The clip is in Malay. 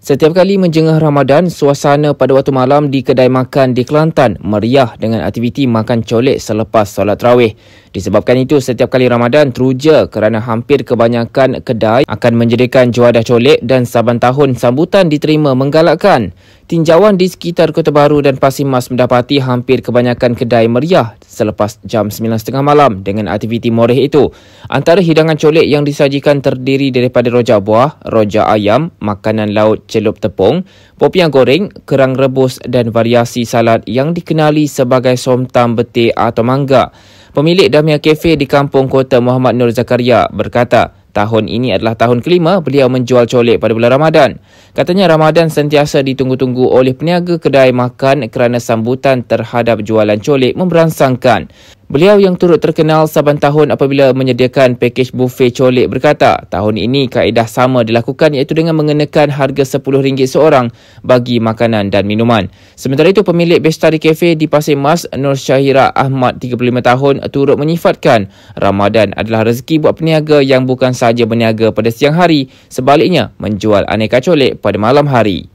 Setiap kali menjengah Ramadan, suasana pada waktu malam di kedai makan di Kelantan meriah dengan aktiviti makan colek selepas solat terawih. Disebabkan itu, setiap kali Ramadan teruja kerana hampir kebanyakan kedai akan menjadikan juadah colek dan saban tahun sambutan diterima menggalakkan. Tinjauan di sekitar Kota Baru dan Pasir Mas mendapati hampir kebanyakan kedai meriah selepas jam 9.30 malam dengan aktiviti moreh itu. Antara hidangan colek yang disajikan terdiri daripada rojak buah, rojak ayam, makanan laut celup tepung, popiah goreng, kerang rebus dan variasi salad yang dikenali sebagai somtam betik atau mangga. Pemilik Damia Cafe di Kampung Kota Muhammad Nur Zakaria berkata, Tahun ini adalah tahun kelima beliau menjual colek pada bulan Ramadan. Katanya Ramadan sentiasa ditunggu-tunggu oleh peniaga kedai makan kerana sambutan terhadap jualan colek memberansangkan. Beliau yang turut terkenal saban tahun apabila menyediakan pakej buffet colek berkata, tahun ini kaedah sama dilakukan iaitu dengan mengenakan harga RM10 seorang bagi makanan dan minuman. Sementara itu, pemilik Bestari Cafe di Pasir Mas, Nur Syahira Ahmad, 35 tahun, turut menyifatkan Ramadan adalah rezeki buat peniaga yang bukan sahaja berniaga pada siang hari, sebaliknya menjual aneka colek pada malam hari.